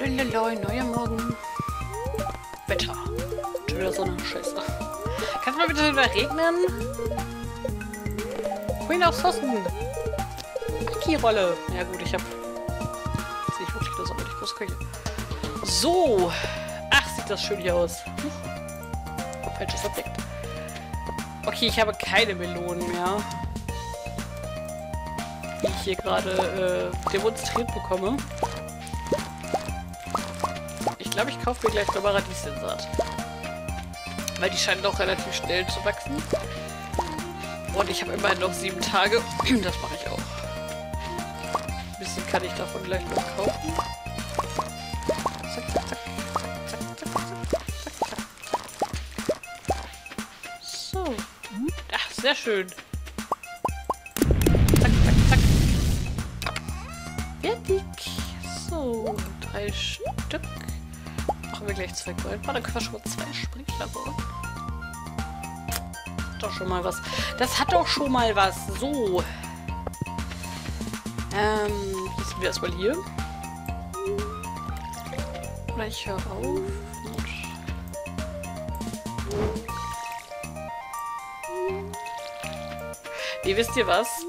Lalalala, neuer Morgen. Wetter. Schon Sonne. Scheiße. Kann es mal bitte wieder regnen? Queen of Sossen. Aki-Rolle. Ja gut, ich hab... Sehe ich wirklich das aber nicht große Küche. So. Ach, sieht das schön hier aus. Huch. Falsches Objekt. Okay, ich habe keine Melonen mehr. Die ich hier gerade äh, demonstriert bekomme. Ich glaube, ich kaufe mir gleich nochmal Radieschensaat. Weil die scheinen doch relativ schnell zu wachsen. Und ich habe immerhin noch sieben Tage. Das mache ich auch. Ein bisschen kann ich davon gleich noch kaufen. Zack, zack, zack. So. Ach, sehr schön. Zack, zack, zack. Fertig. So, drei Stück. Machen wir gleich zwei Gold. Warte, können wir schon mal zwei Sprinkler. Hat doch schon mal was. Das hat doch schon mal was. So. Ähm, lassen wir erstmal hier. Oder ich auf. Wie wisst ihr was?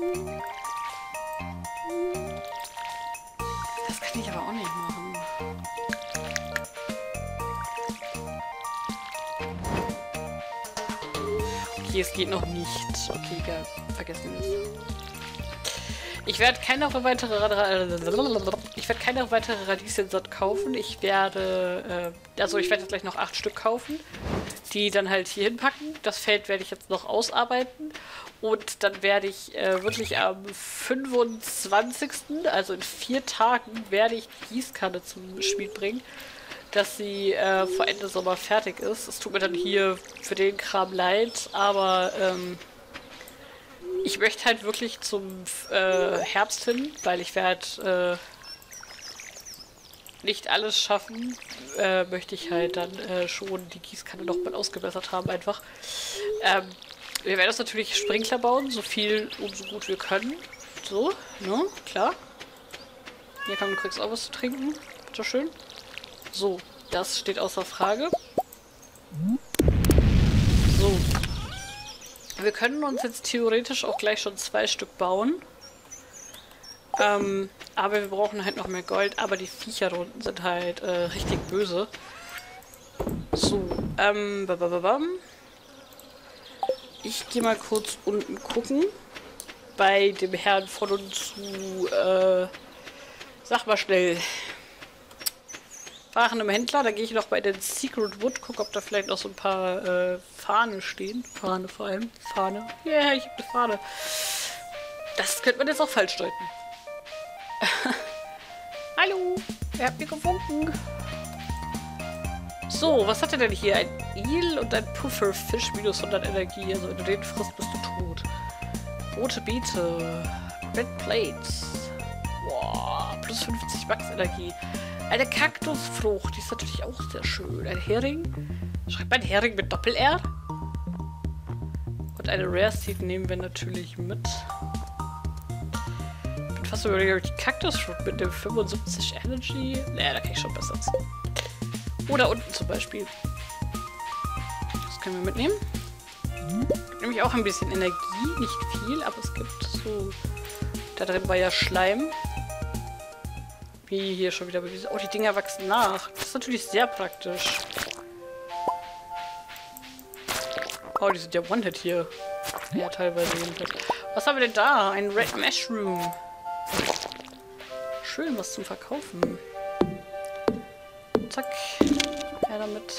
Es geht noch nicht. Okay, egal. Vergessen wir es. Ich werde keine weitere ich werde keine weitere Radieschensaat kaufen. Ich werde äh, also ich werde jetzt gleich noch acht Stück kaufen, die dann halt hier hinpacken. Das Feld werde ich jetzt noch ausarbeiten und dann werde ich äh, wirklich am 25. also in vier Tagen werde ich die Gießkanne zum Schmied bringen, dass sie äh, vor Ende Sommer fertig ist. Es tut mir dann hier für den Kram leid, aber ähm, ich möchte halt wirklich zum äh, Herbst hin, weil ich werde äh, nicht alles schaffen, äh, möchte ich halt dann äh, schon die Gießkanne noch mal ausgebessert haben einfach. Ähm, wir werden jetzt natürlich Sprinkler bauen, so viel und so gut wir können. So, ne? Klar. Hier komm, du kriegst auch was zu trinken. Bitte schön. So, das steht außer Frage. So. Wir können uns jetzt theoretisch auch gleich schon zwei Stück bauen. Ähm, aber wir brauchen halt noch mehr Gold. Aber die Viecher unten sind halt äh, richtig böse. So, ähm, babababam. Ich gehe mal kurz unten gucken. Bei dem Herrn von uns zu, äh, sag mal schnell. Waren im Händler, da gehe ich noch bei den Secret Wood, gucke, ob da vielleicht noch so ein paar äh, Fahnen stehen. Fahne vor allem. Fahne. Ja, yeah, ich habe eine Fahne. Das könnte man jetzt auch falsch deuten. Hallo, wer hat mir gewunken? So, was hat er denn hier? Ein Eel und ein Pufferfisch, minus 100 Energie. Also wenn du den frisst, bist du tot. Rote Beete. Red Plates. Boah, plus 50 Max Energie. Eine Kaktusfrucht, die ist natürlich auch sehr schön. Ein Hering. Schreibt man Hering mit Doppel-R? Und eine Rare Seed nehmen wir natürlich mit. Ich bin fast überlegt, ob ich die Kaktusfrucht mit dem 75 Energy. Naja, da kann ich schon besser zu. Oder unten zum Beispiel. Das können wir mitnehmen. Gibt nämlich auch ein bisschen Energie, nicht viel, aber es gibt so. Da drin war ja Schleim. Wie hier schon wieder bewiesen. Oh, die Dinger wachsen nach. Das ist natürlich sehr praktisch. Oh, die sind ja One-Hit hier. Ja, teilweise jedenfalls. Was haben wir denn da? Ein Red Mushroom. Schön, was zum Verkaufen. Zack. Ja, damit.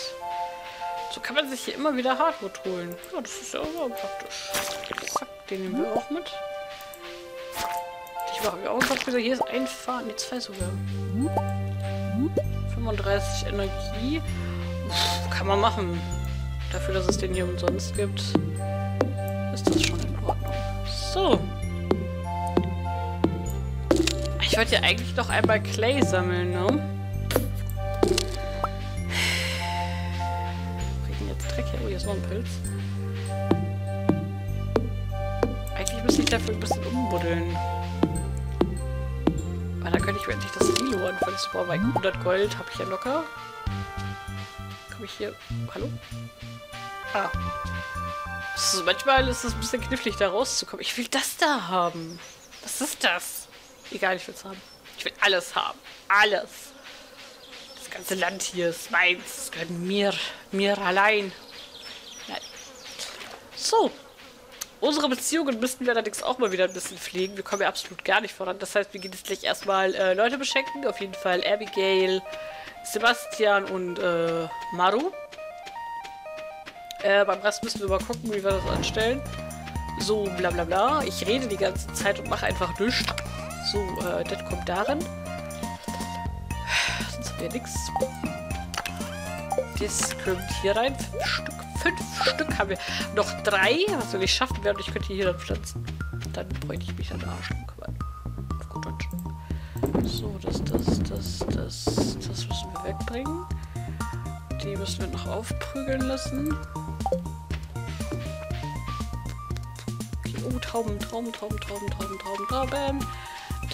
So kann man sich hier immer wieder Hardwood holen. Ja, das ist ja auch praktisch. Zack, den nehmen wir auch mit. Mir auch gerade gesagt, hier ist ein Faden, die zwei sogar. 35 Energie. Uff, kann man machen. Dafür, dass es den hier umsonst gibt, ist das schon in Ordnung. So. Ich wollte ja eigentlich noch einmal Clay sammeln, ne? Kriegen jetzt Dreck her. Oh, hier ist noch ein Pilz. Eigentlich müsste ich dafür ein bisschen umbuddeln. Ich mir endlich das Lilo anfangen zu bauen. Weil 100 Gold habe ich ja locker. Komme ich hier... Hallo? Ah. Ist, manchmal ist es ein bisschen knifflig, da rauszukommen. Ich will das da haben. Was ist das? Egal, ich will es haben. Ich will alles haben. Alles. Das ganze Land hier ist meins. Es gehört mir. Mir allein. Nein. So. Unsere Beziehungen müssten wir allerdings auch mal wieder ein bisschen pflegen. Wir kommen ja absolut gar nicht voran. Das heißt, wir gehen jetzt gleich erstmal äh, Leute beschenken. Auf jeden Fall Abigail, Sebastian und äh, Maru. Äh, beim Rest müssen wir mal gucken, wie wir das anstellen. So, bla bla bla. Ich rede die ganze Zeit und mache einfach nichts. So, äh, das kommt darin. Sonst haben wir nichts. Das kommt hier rein. Fünf Stück. Fünf Stück haben wir. Noch drei, was wir ich schaffen werden. Ich könnte hier dann pflanzen. Dann bräuchte ich mich an den Arsch kümmern. Auf gut Deutsch. So, das, das, das, das, das müssen wir wegbringen. Die müssen wir noch aufprügeln lassen. Oh, Trauben, Trauben, Trauben, Trauben, Trauben, Trauben, Trauben.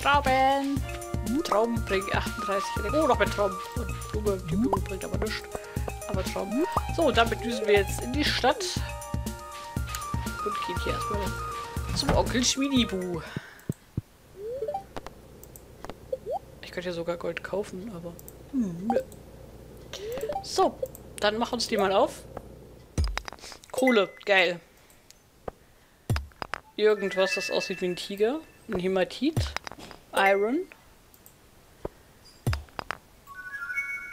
Trauben. Trauben bringen 38. Oh, noch mehr Trauben. Die Blume bringt aber nichts. Aber Trauben. So, damit düsen wir jetzt in die Stadt. Und gehen hier erstmal zum Onkel Schmiedibu. Ich könnte ja sogar Gold kaufen, aber... Hm, so, dann mach uns die mal auf. Kohle, geil irgendwas, das aussieht wie ein Tiger. Ein Hämatit. Iron.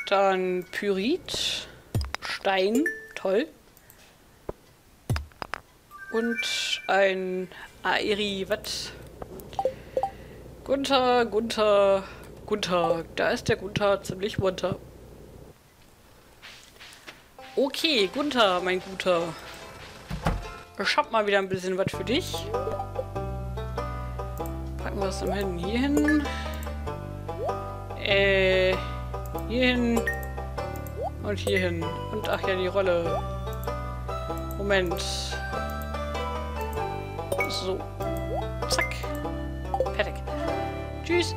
Dann Pyrit. Stein. Toll. Und ein Aeri, was? Gunther, Gunther, Gunther. Da ist der Gunther ziemlich munter. Okay, Gunther, mein Guter. Ich hab mal wieder ein bisschen was für dich. Packen wir es dann hin. Hier hin. Äh, hier hin. Und hier hin. Und ach ja, die Rolle. Moment. So. Zack. Fertig. Tschüss.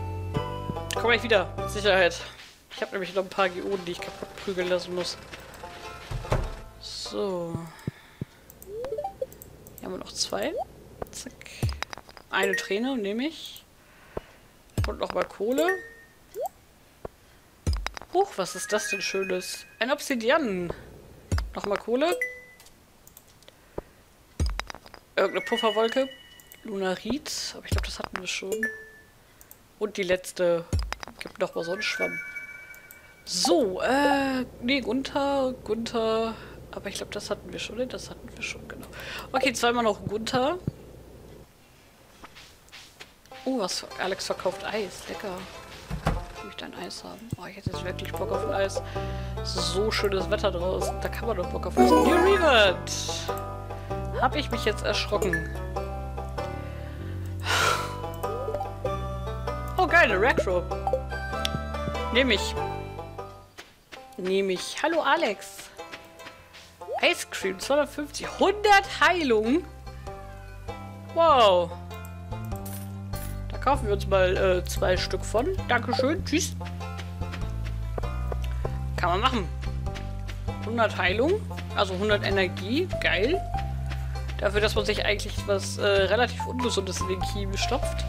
Ich komme gleich wieder. Mit Sicherheit. Ich habe nämlich noch ein paar Geoden, die ich kaputt prügeln lassen muss. So haben wir noch zwei. Zack. Eine Träne nehme ich. Und nochmal Kohle. Huch, was ist das denn Schönes? Ein Obsidian. Nochmal Kohle. Irgendeine Pufferwolke. Lunarit. Aber ich glaube, das hatten wir schon. Und die letzte. Gibt noch mal so einen Schwamm. So, äh, nee, Gunther, Gunther, aber ich glaube, das hatten wir schon, ne? Das hatten wir schon, genau. Okay, zweimal noch Gunther. Oh, was? Alex verkauft Eis. Lecker. Möchte ein Eis haben. Oh, ich hätte jetzt wirklich Bock auf ein Eis. So schönes Wetter draußen. Da kann man doch Bock auf Eis. New Revert! Habe ich mich jetzt erschrocken. Oh, geile Retro. Nehme ich. Nehme ich. Hallo, Alex. Ice Cream, 250. 100 Heilung? Wow. Kaufen wir uns mal äh, zwei Stück von. Dankeschön. Tschüss. Kann man machen. 100 Heilung. Also 100 Energie. Geil. Dafür, dass man sich eigentlich was äh, relativ Ungesundes in den Kiemen stopft.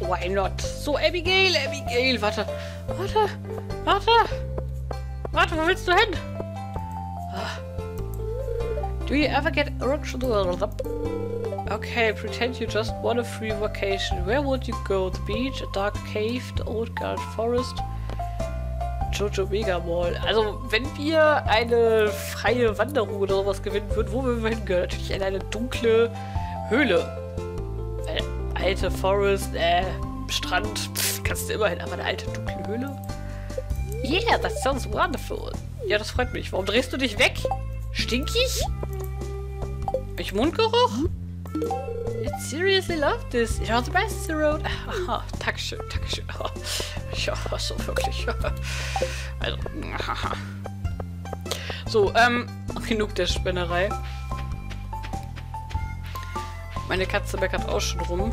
Why not? So, Abigail, Abigail. Warte. Warte. Warte. Warte, wo willst du hin? Ah. Do you ever get Okay, pretend you just want a free vacation. Where would you go? The beach, a dark cave, the old guard forest, Jojo Mega Mall. Also, wenn wir eine freie Wanderung oder sowas gewinnen würden, wo würden wir hingehen? Natürlich in eine dunkle Höhle. Eine alte Forest, äh, Strand, pff, kannst du immerhin, aber eine alte dunkle Höhle? Yeah, that sounds wonderful. Ja, das freut mich. Warum drehst du dich weg? Stinkig? Ich Mundgeruch? I seriously love this. You're the best Zero. Aha, Dankeschön, Dankeschön. Ja, so wirklich. Also, So, ähm, genug der Spinnerei. Meine Katze meckert auch schon rum.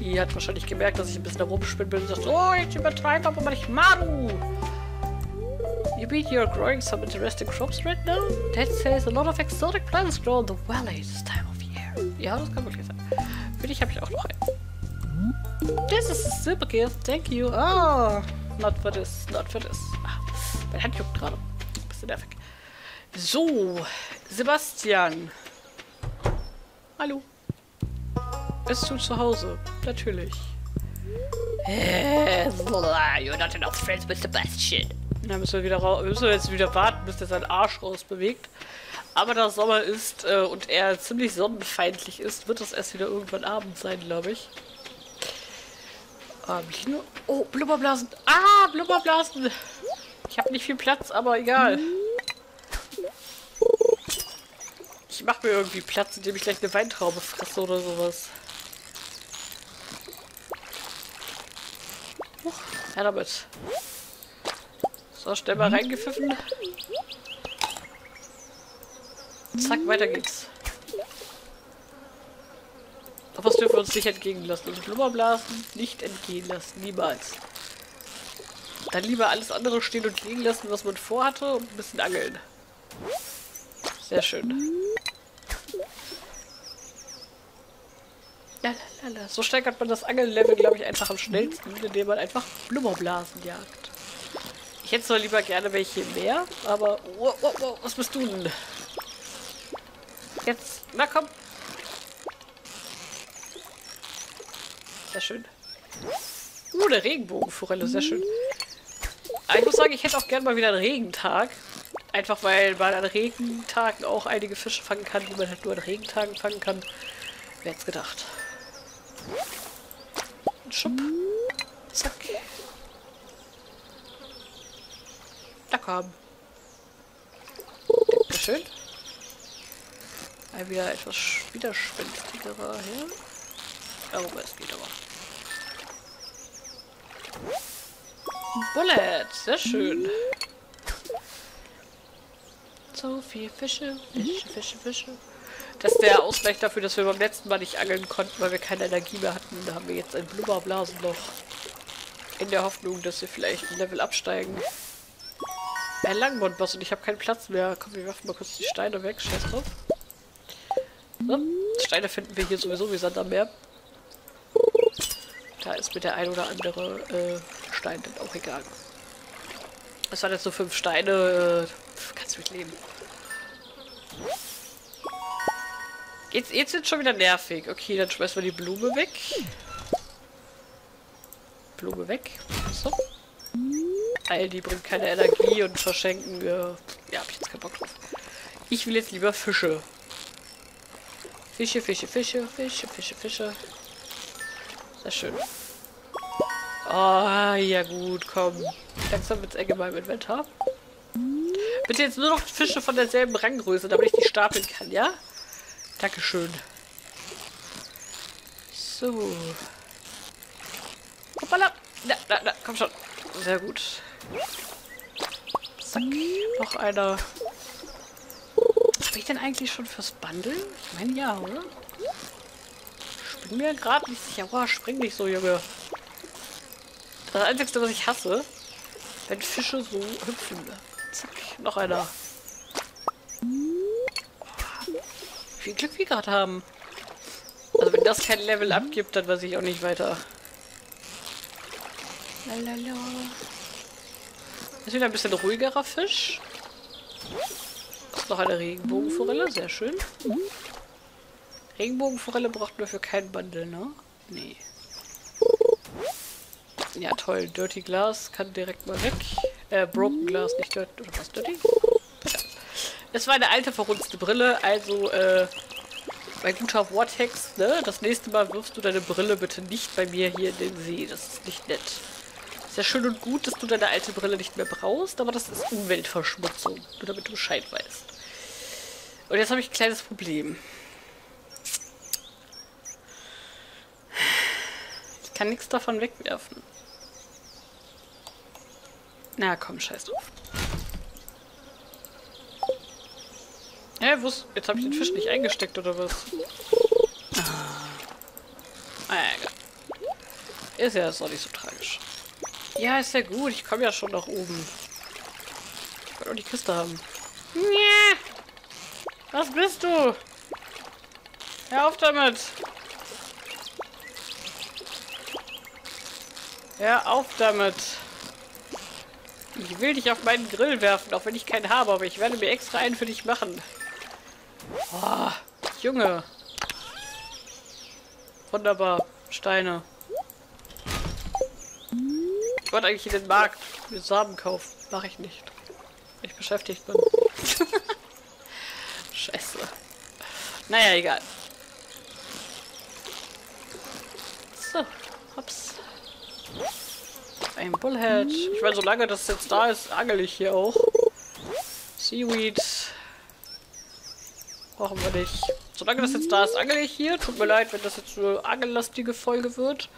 Die hat wahrscheinlich gemerkt, dass ich ein bisschen herumspinnen bin und sagt, oh, jetzt übertreib aber mal nicht Maru. You mean you're growing some interesting crops right now? That says a lot of exotic plants grow in the valley this time. Ja, das kann wirklich sein. Für dich habe ich auch noch einen. This is a super gift, thank you. Oh, not for this, not for this. Ah, mein Hand juckt gerade. Bisschen nervig. So, Sebastian. Hallo. Bist du zu Hause? Natürlich. You're not enough friends with Sebastian. Dann müssen wir, wieder müssen wir jetzt wieder warten, bis der seinen Arsch rausbewegt. Aber da Sommer ist äh, und er ziemlich sonnenfeindlich ist, wird es erst wieder irgendwann Abend sein, glaube ich. Ähm, ich nur- oh, Blubberblasen. Ah, Blubberblasen. Ich habe nicht viel Platz, aber egal. Ich mache mir irgendwie Platz, indem ich gleich eine Weintraube fresse oder sowas. Her damit. So, schnell mal reingepfiffen. Zack, weiter geht's. Doch was dürfen wir uns nicht entgehen lassen? Und Blubberblasen nicht entgehen lassen. Niemals. Dann lieber alles andere stehen und liegen lassen, was man vorhatte und ein bisschen angeln. Sehr schön. Lalalala. So steigert man das Angellevel, glaube ich, einfach am schnellsten, indem man einfach Blubberblasen jagt. Ich hätte zwar lieber gerne welche mehr, aber... Oh, oh, oh, was bist du denn? Jetzt, na komm. Sehr schön. Uh, eine Regenbogenforelle, sehr schön. Aber ich muss sagen, ich hätte auch gerne mal wieder einen Regentag. Einfach weil man an Regentagen auch einige Fische fangen kann, die man halt nur an Regentagen fangen kann. Wer hätte gedacht? Schupp. Zack. Da komm. Dankeschön. Ein wieder etwas widerspenstigerer her. Ja, wobei es geht aber. Bullet, sehr schön. So viel Fische, Fische, Fische, Fische. Das ist der Ausgleich dafür, dass wir beim letzten Mal nicht angeln konnten, weil wir keine Energie mehr hatten. Da haben wir jetzt ein Blubberblasenloch. In der Hoffnung, dass wir vielleicht ein Level absteigen. Ein Langmondboss und ich habe keinen Platz mehr. Komm, wir werfen mal kurz die Steine weg. Scheiß drauf. So. Steine finden wir hier sowieso wie Sand am Meer. Da ist mir der ein oder andere äh, Stein dann auch egal. Das waren jetzt so fünf Steine. Äh, kannst du mit leben. Jetzt, jetzt sind schon wieder nervig. Okay, dann schmeißen wir die Blume weg. Blume weg. So. Weil die bringt keine Energie und verschenken wir. Ja, hab ich jetzt keinen Bock drauf. Ich will jetzt lieber Fische. Fische, Fische, Fische, Fische, Fische, Fische. Sehr schön. Ah, ja gut, komm. Langsam wird's eng in meinem Inventar. Bitte jetzt nur noch Fische von derselben Ranggröße, damit ich die stapeln kann, ja? Dankeschön. So. Hoppala. Na, na, na, komm schon. Sehr gut. Zack. Noch einer. Ich denn eigentlich schon fürs Bundle? Ich meine ja, oder? Ich bin mir gerade nicht sicher. Boah, spring nicht so, Junge. Das Einzige, was ich hasse, wenn Fische so hüpfen. Zack, noch einer. Wie viel Glück wir gerade haben. Also wenn das kein Level abgibt, dann weiß ich auch nicht weiter. Lalala. Ist wieder ein bisschen ruhigerer Fisch. Noch eine Regenbogenforelle, sehr schön. Regenbogenforelle braucht nur für keinen Bundle, ne? Nee. Ja, toll. Dirty Glass kann direkt mal weg. Äh, Broken Glass, nicht Dirty. Oder was? Dirty? Ja. Es war eine alte, verrunzte Brille, also, äh, mein guter Vortex, ne? Das nächste Mal wirfst du deine Brille bitte nicht bei mir hier in den See. Das ist nicht nett. Ist ja schön und gut, dass du deine alte Brille nicht mehr brauchst, aber das ist Umweltverschmutzung. Nur damit du Bescheid weißt. Und jetzt habe ich ein kleines Problem. Ich kann nichts davon wegwerfen. Na komm, scheiß drauf. Hä, ist... Jetzt habe ich den Fisch nicht eingesteckt, oder was? Ah, ah ja, egal. Ist ja ist auch nicht so tragisch. Ja, ist ja gut. Ich komme ja schon nach oben. Ich wollte auch die Kiste haben. Ja. Was bist du? Hör auf damit. Hör auf damit. Ich will dich auf meinen Grill werfen, auch wenn ich keinen habe, aber ich werde mir extra einen für dich machen. Oh, Junge. Wunderbar. Steine. Ich wollte eigentlich in den Markt mit Samen kaufen. Mache ich nicht. Ich beschäftigt bin. Scheiße. Naja, egal. So, hops. Ein Bullhead. Ich meine, solange das jetzt da ist, angel ich hier auch. Seaweed. Brauchen wir nicht. Solange das jetzt da ist, angel ich hier. Tut mir leid, wenn das jetzt eine angellastige Folge wird.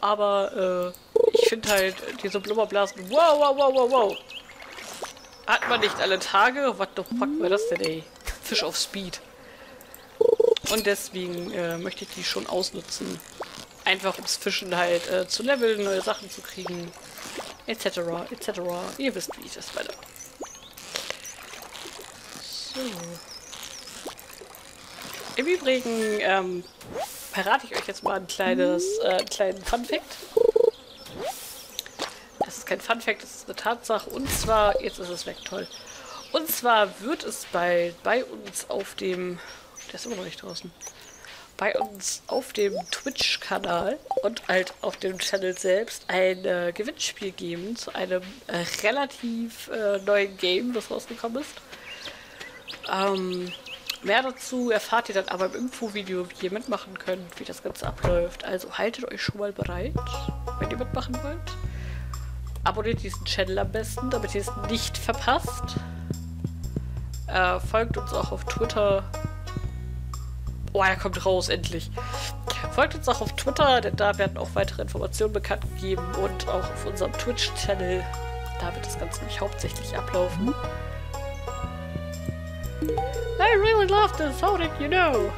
Aber äh, ich finde halt diese Blubberblasen. Wow, wow, wow, wow, wow. Hat man nicht alle Tage? Was the fuck war das denn, ey? Fisch auf Speed. Und deswegen äh, möchte ich die schon ausnutzen. Einfach ums Fischen halt äh, zu leveln, neue Sachen zu kriegen. Etc. etc. Ihr wisst, wie ich das meine. So. Im Übrigen ähm, verrate ich euch jetzt mal ein kleines, äh, einen kleinen Fun-Fact. Das ist kein Fun-Fact, das ist eine Tatsache. Und zwar, jetzt ist es weg, toll. Und zwar wird es bald bei uns auf dem... Der ist immer noch nicht draußen. Bei uns auf dem Twitch-Kanal und halt auf dem Channel selbst ein äh, Gewinnspiel geben zu einem äh, relativ äh, neuen Game, das rausgekommen ist. Ähm, Mehr dazu erfahrt ihr dann aber im Info-Video, wie ihr mitmachen könnt, wie das Ganze abläuft. Also haltet euch schon mal bereit, wenn ihr mitmachen wollt. Abonniert diesen Channel am besten, damit ihr es nicht verpasst. Äh, folgt uns auch auf Twitter. Oh, er kommt raus, endlich. Folgt uns auch auf Twitter, denn da werden auch weitere Informationen bekannt gegeben und auch auf unserem Twitch-Channel. Da wird das Ganze nämlich hauptsächlich ablaufen. I really love this, how did you know?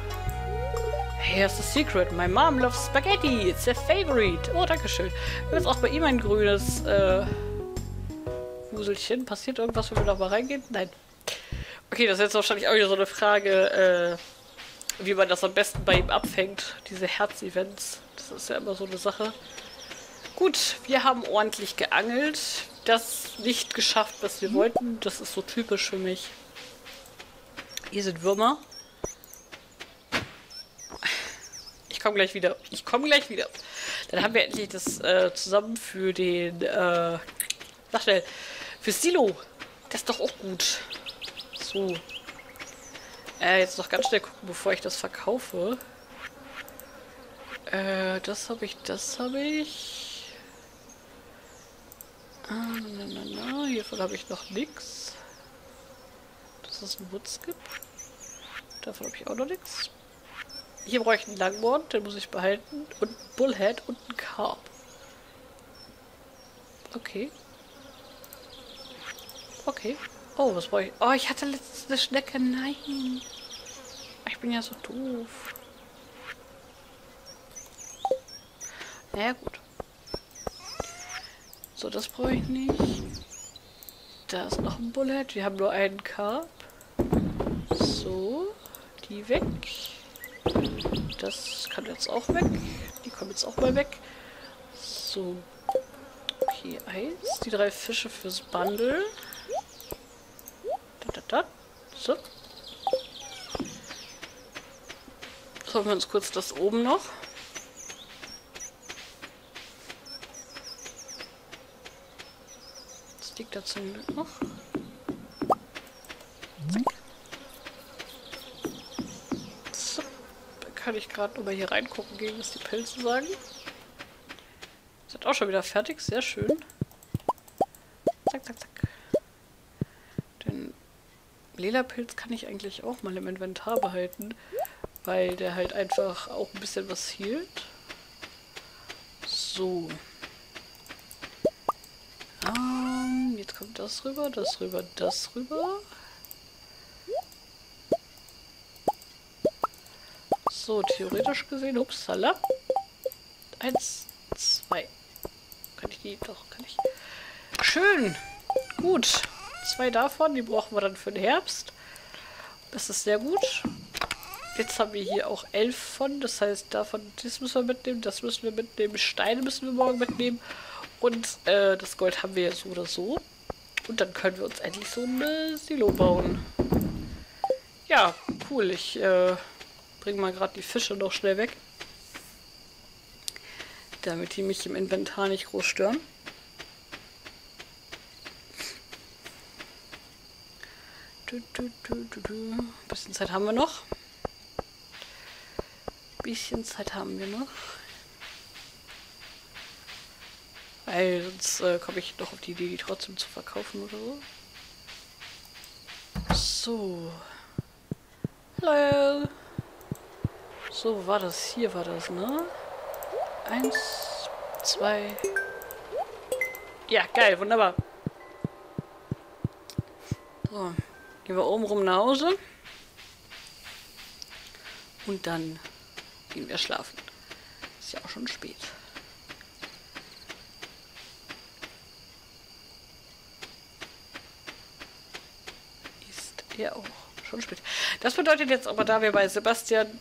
Here's the secret. My mom loves spaghetti. It's her favorite. Oh, danke schön. Jetzt auch bei ihm ein grünes äh, Wuselchen. Passiert irgendwas, wenn wir noch mal reingehen? Nein. Okay, das ist jetzt wahrscheinlich auch wieder so eine Frage, äh, wie man das am besten bei ihm abfängt. Diese Herz-Events. Das ist ja immer so eine Sache. Gut, wir haben ordentlich geangelt. Das nicht geschafft, was wir wollten. Das ist so typisch für mich. Hier sind Würmer. Ich komme gleich wieder. Ich komme gleich wieder. Dann haben wir endlich das äh, zusammen für den, äh, sag schnell, für Silo. Das ist doch auch gut. So. Äh, jetzt noch ganz schnell gucken, bevor ich das verkaufe. Äh, das habe ich, das habe ich. Ah, na, na, na. Hiervon habe ich noch nichts es einen Wutz gibt. Davon habe ich auch noch nichts. Hier brauche ich einen Langmord, den muss ich behalten. Und einen Bullhead und einen Carp. Okay. Okay. Oh, was brauche ich? Oh, ich hatte letztens eine Schnecke. Nein. Ich bin ja so doof. Naja, gut. So, das brauche ich nicht. Da ist noch ein Bullet. Wir haben nur einen Carp. So, die weg. Das kann jetzt auch weg. Die kommen jetzt auch mal weg. So. Okay, eins. Die drei Fische fürs Bundle. Da, da, da. So. Schauen wir uns kurz das oben noch. Das liegt da zum Glück noch. kann ich gerade nur mal hier reingucken, gegen was die Pilze sagen. Sind auch schon wieder fertig, sehr schön. Zack, zack, zack. Den lila Pilz kann ich eigentlich auch mal im Inventar behalten, weil der halt einfach auch ein bisschen was hielt. So. Ähm, jetzt kommt das rüber, das rüber, das rüber. So, theoretisch gesehen, upsala. Eins, Nee, doch, kann ich. Schön. Gut. Zwei davon, die brauchen wir dann für den Herbst. Das ist sehr gut. Jetzt haben wir hier auch elf von. Das heißt, davon, das müssen wir mitnehmen, das müssen wir mitnehmen, Steine müssen wir morgen mitnehmen. Und äh, das Gold haben wir jetzt so oder so. Und dann können wir uns endlich so ein Silo bauen. Ja, cool. Ich äh, bringe mal gerade die Fische noch schnell weg. Damit die mich im Inventar nicht groß stören. Bisschen Zeit haben wir noch. Bisschen Zeit haben wir noch. Weil sonst äh, komme ich noch auf die Idee, die trotzdem zu verkaufen oder so. So. Hallo. So, war das. Hier war das, ne? Eins, zwei. Ja, geil, wunderbar. Gehen wir oben rum nach Hause. Und dann gehen wir schlafen. Ist ja auch schon spät. ja auch schon spät. Das bedeutet jetzt aber, da wir bei Sebastian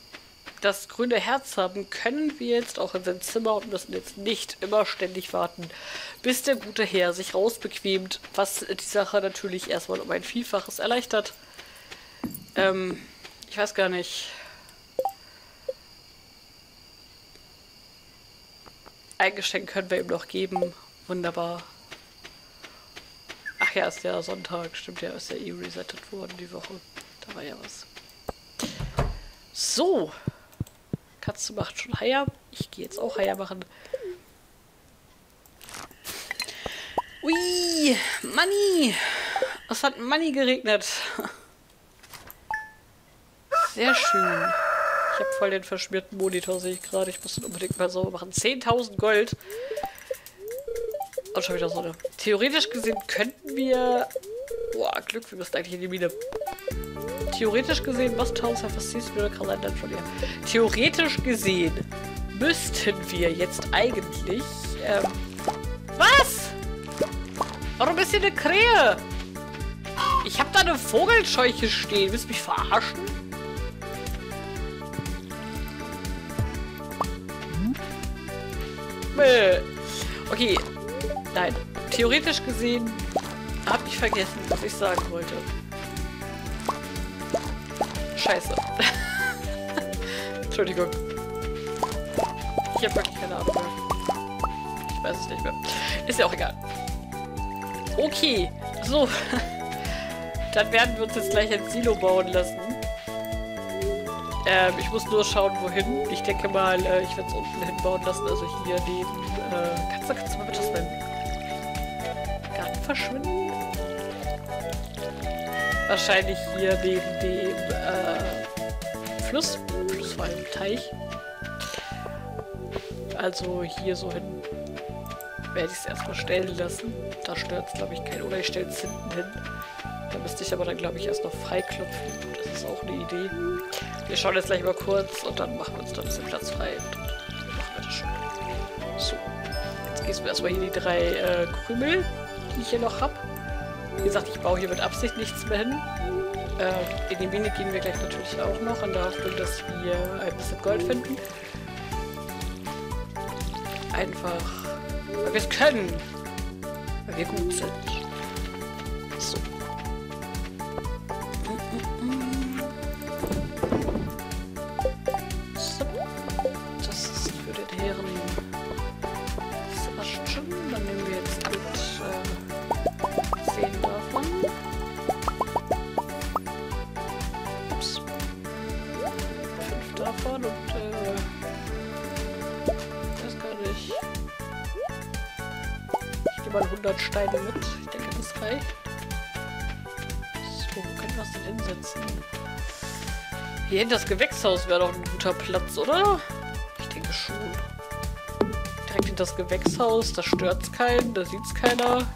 das grüne Herz haben, können wir jetzt auch in sein Zimmer und müssen jetzt nicht immer ständig warten, bis der gute Herr sich rausbequemt, was die Sache natürlich erstmal um ein Vielfaches erleichtert. Ähm, ich weiß gar nicht. Ein Geschenk können wir ihm noch geben. Wunderbar ja, ist ja Sonntag. Stimmt ja, ist ja eh resettet worden die Woche. Da war ja was. So. Katze macht schon Eier. Ich gehe jetzt auch Eier machen. Ui, Money. Es hat Money geregnet. Sehr schön. Ich habe voll den verschmierten Monitor, sehe ich gerade. Ich muss den unbedingt mal sauber machen. 10.000 Gold. Und schon wieder Sonne. Theoretisch gesehen könnten wir... Boah, Glück, wir müssen eigentlich in die Mine. Theoretisch gesehen, was Towns have siehst du Kalender von dir. Theoretisch gesehen müssten wir jetzt eigentlich... Ähm, was? Warum ist hier eine Krähe? Ich habe da eine Vogelscheuche stehen. Willst du mich verarschen? Hm? Okay, Nein, theoretisch gesehen habe ich vergessen, was ich sagen wollte. Scheiße. Entschuldigung. Ich habe wirklich keine Ahnung mehr. Ich weiß es nicht mehr. Ist ja auch egal. Okay, so. Dann werden wir uns jetzt gleich ein Silo bauen lassen. Ähm, ich muss nur schauen, wohin. Ich denke mal, äh, ich werde es unten hinbauen lassen. Also hier neben... Äh, kannst, du, kannst du mal bitte das beim verschwinden? Wahrscheinlich hier neben dem äh, Fluss. Fluss war ein Teich. Also hier so hin werde ich es erstmal stellen lassen. Da stört es, glaube ich, keinen. Oder ich stelle es hinten hin. Da müsste ich aber dann, glaube ich, erst noch freiklopfen. Das ist auch eine Idee. Wir schauen jetzt gleich mal kurz und dann machen wir uns da ein bisschen Platz frei. Und machen wir das schon. So. Jetzt gießen wir erstmal hier die drei äh, Krümel die ich hier noch habe. Wie gesagt, ich baue hier mit Absicht nichts mehr hin. Äh, in die Mine gehen wir gleich natürlich auch noch, in der Hoffnung, dass wir ein bisschen Gold finden. Einfach, weil wir es können. Weil wir gut sind. Steine mit. Ich denke, das reicht. So, können wir es denn hinsetzen? Hier in das Gewächshaus wäre doch ein guter Platz, oder? Ich denke schon. Direkt in das Gewächshaus, da stört es keinen, da sieht es keiner.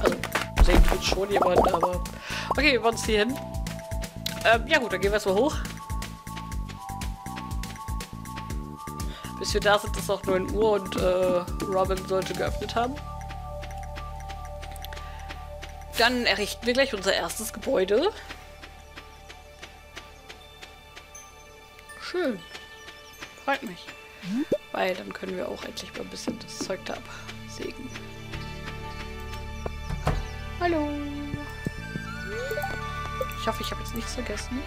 Also, sehen tut schon jemand, aber... Okay, wir wollen es hier hin. Ähm, ja gut, dann gehen wir erstmal hoch. wir da sind, ist auch 9 Uhr und äh, Robin sollte geöffnet haben. Dann errichten wir gleich unser erstes Gebäude. Schön. Freut mich. Weil dann können wir auch endlich mal ein bisschen das Zeug da absägen. Hallo. Ich hoffe, ich habe jetzt nichts vergessen.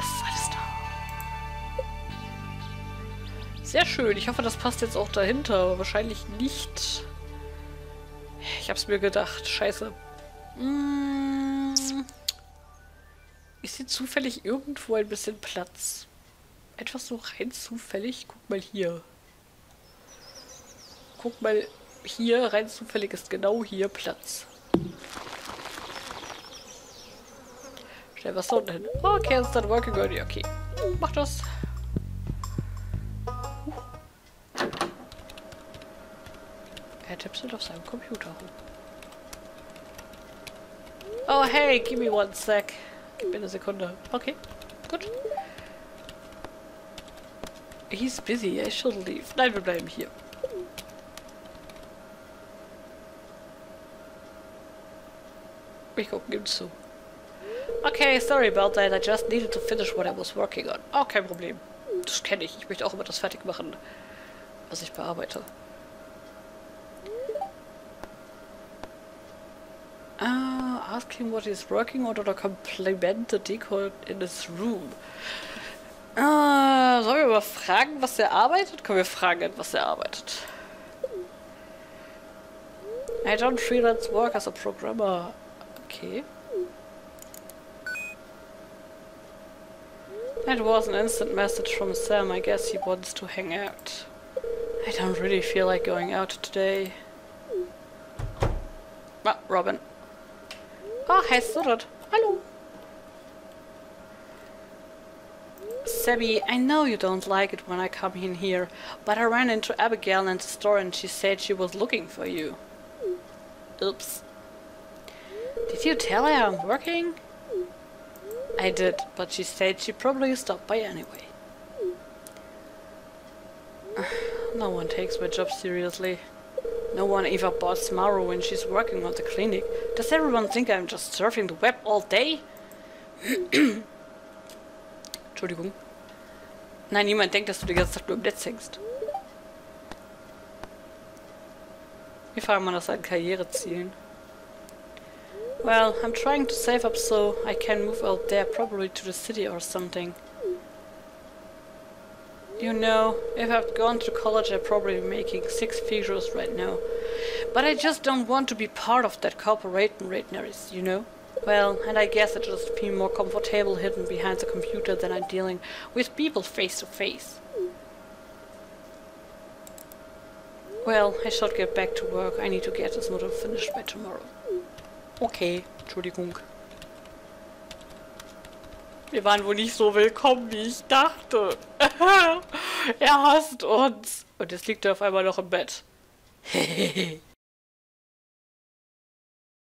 Es ist alles da. Sehr schön. Ich hoffe, das passt jetzt auch dahinter. Wahrscheinlich nicht. Hab's mir gedacht. Scheiße. Hm. Ist hier zufällig irgendwo ein bisschen Platz? Etwas so rein zufällig? Guck mal hier. Guck mal hier. Rein zufällig ist genau hier Platz. Stell was da unten hin. Okay, it's not working already. Okay. Mach das. Tipselt auf seinem Computer. Oh, hey, give me one sec. Gib mir eine Sekunde. Okay, gut. He's busy, I should leave. Nein, wir bleiben hier. Wir gucken ihm zu. Okay, sorry about that. I just needed to finish what I was working on. Oh, kein Problem. Das kenne ich. Ich möchte auch immer das fertig machen, was ich bearbeite. Ask him what he's working on oder compliment the decor in his room. Ah, sollen wir mal fragen, was er arbeitet? Können wir fragen, was er arbeitet? I don't freelance work as a programmer. Okay. That was an instant message from Sam. I guess he wants to hang out. I don't really feel like going out today. Ah, Robin. Oh, hi, Surut. Hallo. Sebby, I know you don't like it when I come in here, but I ran into Abigail in the store and she said she was looking for you. Oops. Did you tell her I'm working? I did, but she said she probably stopped by anyway. No one takes my job seriously. No one even bothers Maru when she's working on the clinic. Does everyone think I'm just surfing the web all day? Entschuldigung. Nein, niemand denkt, dass du die ganze Zeit nur im Netz hängst. Wie fangen man das an Karrierezielen? Well, I'm trying to save up so I can move out there, probably to the city or something. You know, if I'd gone to college I'd probably be making six figures right now. But I just don't want to be part of that corporation ratnaries, you know? Well, and I guess I just feel more comfortable hidden behind the computer than I'm dealing with people face to face. Well, I should get back to work. I need to get this model finished by tomorrow. Okay, Entschuldigung. Wir waren wohl nicht so willkommen, wie ich dachte. er hasst uns. Und jetzt liegt er auf einmal noch im Bett.